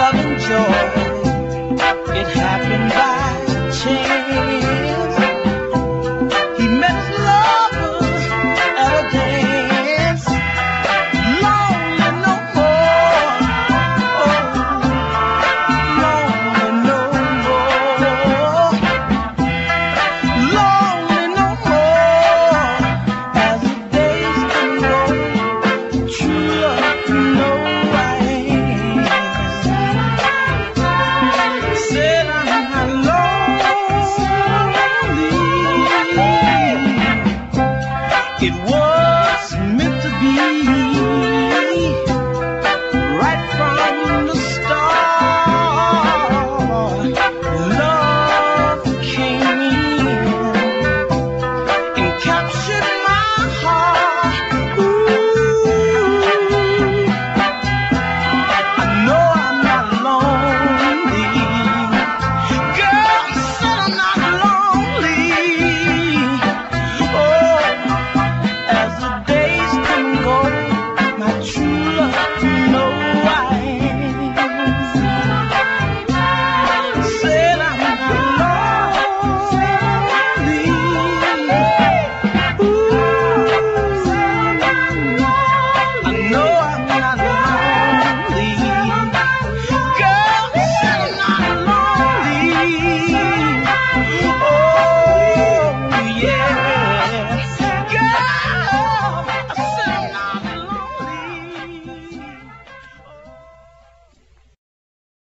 love and joy. it was.